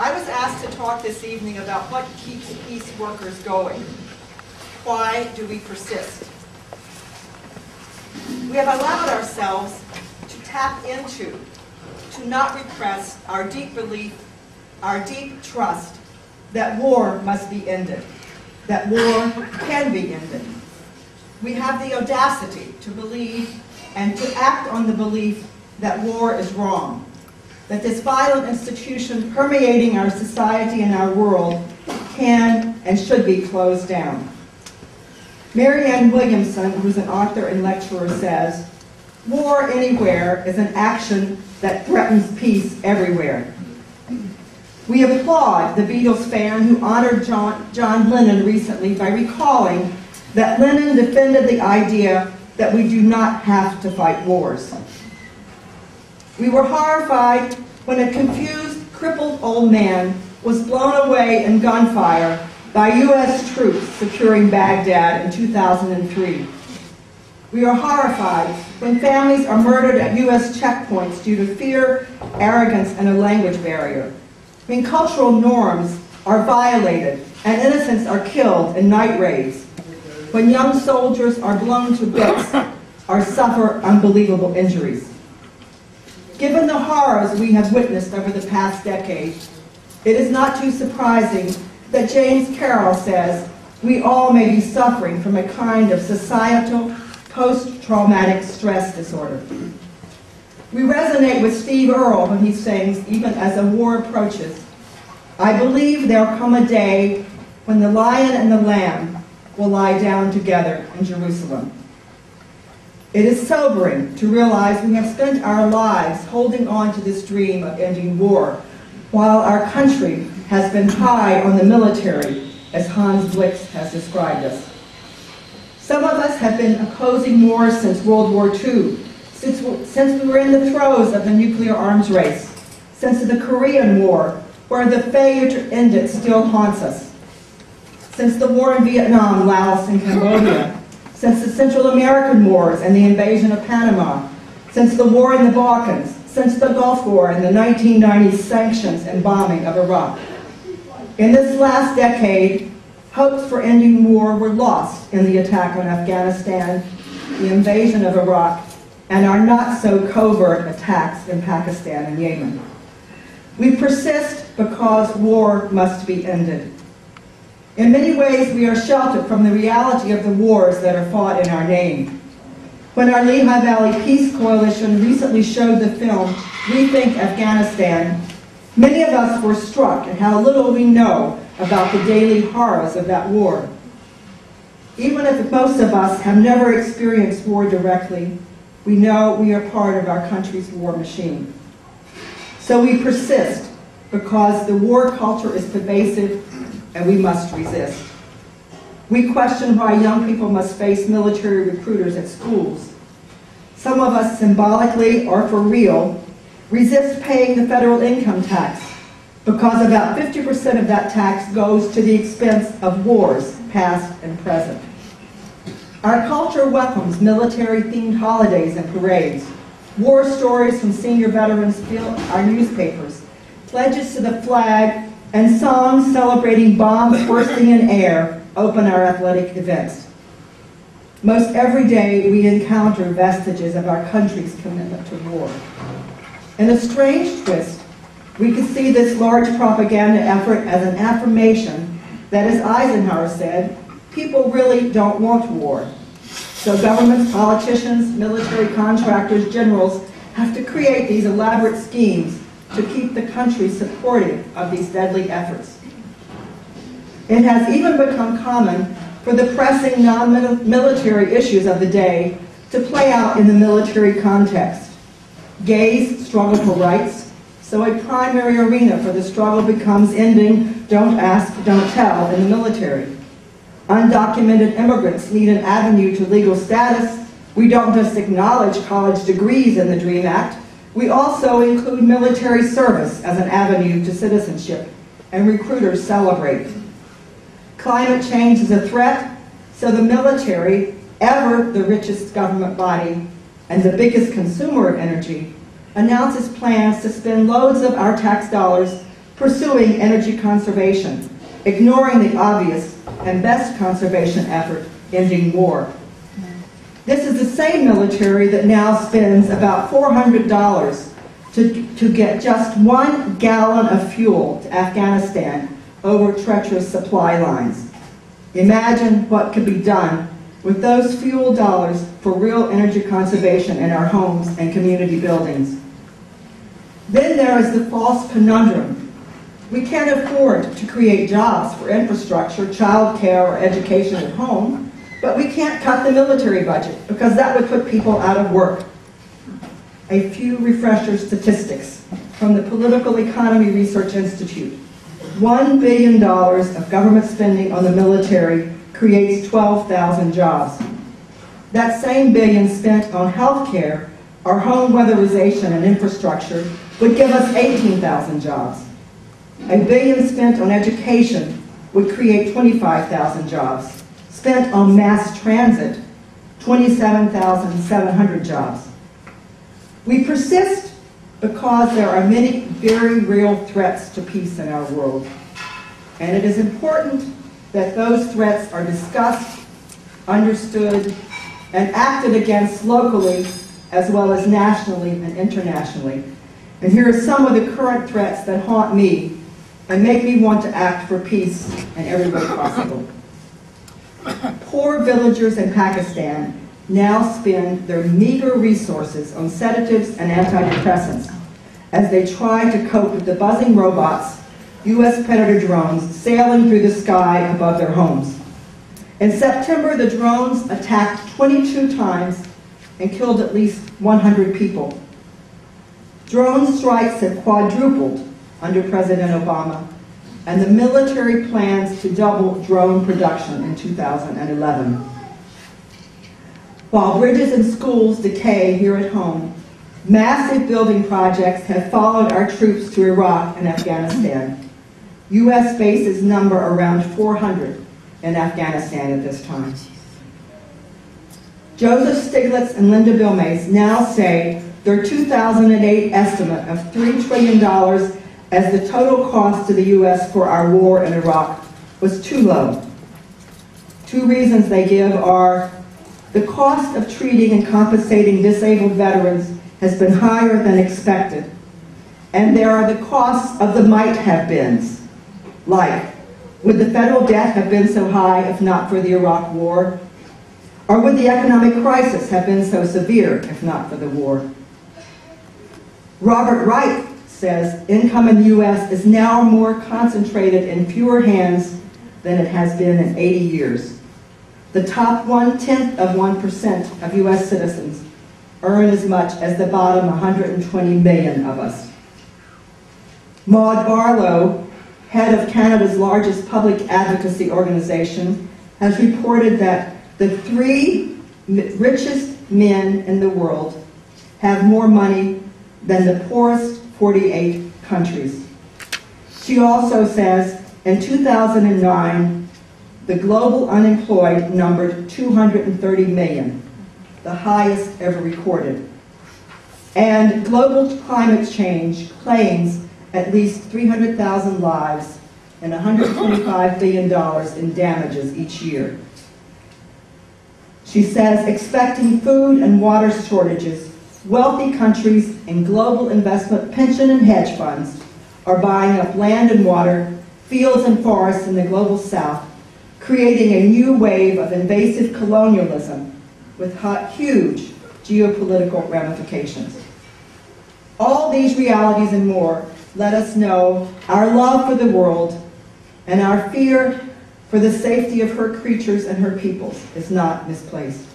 I was asked to talk this evening about what keeps peace workers going. Why do we persist? We have allowed ourselves to tap into, to not repress our deep belief, our deep trust that war must be ended, that war can be ended. We have the audacity to believe and to act on the belief that war is wrong, that this violent institution permeating our society and our world can and should be closed down. Marianne Williamson, who's an author and lecturer, says, War anywhere is an action that threatens peace everywhere. We applaud the Beatles fan who honored John, John Lennon recently by recalling that Lennon defended the idea that we do not have to fight wars. We were horrified when a confused, crippled old man was blown away in gunfire by U.S. troops securing Baghdad in 2003. We are horrified when families are murdered at U.S. checkpoints due to fear, arrogance, and a language barrier. When cultural norms are violated and innocents are killed in night raids. When young soldiers are blown to bits or suffer unbelievable injuries. Given the horrors we have witnessed over the past decade, it is not too surprising that James Carroll says we all may be suffering from a kind of societal post-traumatic stress disorder. We resonate with Steve Earle when he sings, even as a war approaches, I believe there'll come a day when the lion and the lamb will lie down together in Jerusalem. It is sobering to realize we have spent our lives holding on to this dream of ending war, while our country has been high on the military, as Hans Blix has described us. Some of us have been opposing war since World War II, since, since we were in the throes of the nuclear arms race, since the Korean War, where the failure to end it still haunts us, since the war in Vietnam, Laos, and Cambodia, since the Central American wars and the invasion of Panama, since the war in the Balkans, since the Gulf War and the 1990 sanctions and bombing of Iraq. In this last decade, hopes for ending war were lost in the attack on Afghanistan, the invasion of Iraq, and our not-so-covert attacks in Pakistan and Yemen. We persist because war must be ended. In many ways, we are sheltered from the reality of the wars that are fought in our name. When our Lehigh Valley Peace Coalition recently showed the film Rethink Afghanistan, many of us were struck at how little we know about the daily horrors of that war. Even if most of us have never experienced war directly, we know we are part of our country's war machine. So we persist because the war culture is pervasive and we must resist. We question why young people must face military recruiters at schools. Some of us symbolically or for real resist paying the federal income tax because about 50% of that tax goes to the expense of wars, past and present. Our culture welcomes military-themed holidays and parades. War stories from senior veterans fill our newspapers. Pledges to the flag and songs celebrating bombs bursting in air open our athletic events. Most every day we encounter vestiges of our country's commitment to war. In a strange twist, we could see this large propaganda effort as an affirmation that, as Eisenhower said, people really don't want war. So governments, politicians, military contractors, generals have to create these elaborate schemes to keep the country supportive of these deadly efforts. It has even become common for the pressing non-military issues of the day to play out in the military context. Gays struggle for rights, so a primary arena for the struggle becomes ending don't ask, don't tell in the military. Undocumented immigrants need an avenue to legal status. We don't just acknowledge college degrees in the DREAM Act, we also include military service as an avenue to citizenship, and recruiters celebrate. Climate change is a threat, so the military, ever the richest government body and the biggest consumer of energy, announces plans to spend loads of our tax dollars pursuing energy conservation, ignoring the obvious and best conservation effort, ending war. This is the same military that now spends about $400 to, to get just one gallon of fuel to Afghanistan over treacherous supply lines. Imagine what could be done with those fuel dollars for real energy conservation in our homes and community buildings. Then there is the false conundrum. We can't afford to create jobs for infrastructure, child care, or education at home, but we can't cut the military budget because that would put people out of work. A few refresher statistics from the Political Economy Research Institute. $1 billion of government spending on the military creates 12,000 jobs. That same billion spent on health care or home weatherization and infrastructure would give us 18,000 jobs. A billion spent on education would create 25,000 jobs. Spent on mass transit, 27,700 jobs. We persist because there are many very real threats to peace in our world. And it is important that those threats are discussed, understood, and acted against locally as well as nationally and internationally. And here are some of the current threats that haunt me and make me want to act for peace in every way possible. Poor villagers in Pakistan now spend their meager resources on sedatives and antidepressants as they try to cope with the buzzing robots, U.S. Predator drones sailing through the sky above their homes. In September, the drones attacked 22 times and killed at least 100 people. Drone strikes have quadrupled under President Obama, and the military plans to double drone production in 2011. While bridges and schools decay here at home, massive building projects have followed our troops to Iraq and Afghanistan. U.S. bases number around 400 in Afghanistan at this time. Joseph Stiglitz and Linda Bilmes now say their 2008 estimate of $3 trillion as the total cost to the U.S. for our war in Iraq was too low. Two reasons they give are the cost of treating and compensating disabled veterans has been higher than expected, and there are the costs of the might have beens, like would the federal debt have been so high if not for the Iraq war? Or would the economic crisis have been so severe if not for the war? Robert Wright says income in the U.S. is now more concentrated in fewer hands than it has been in 80 years. The top one-tenth of 1% of U.S. citizens earn as much as the bottom 120 million of us. Maude Barlow, head of Canada's largest public advocacy organization, has reported that the three richest men in the world have more money than the poorest 48 countries. She also says in 2009, the global unemployed numbered 230 million, the highest ever recorded. And global climate change claims at least 300,000 lives and $125 billion in damages each year. She says, expecting food and water shortages, wealthy countries and global investment pension and hedge funds are buying up land and water, fields and forests in the global south, creating a new wave of invasive colonialism with huge geopolitical ramifications. All these realities and more let us know our love for the world and our fear for the safety of her creatures and her peoples is not misplaced.